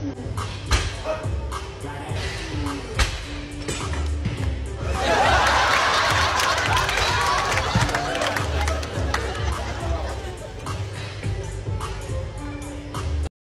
Cool.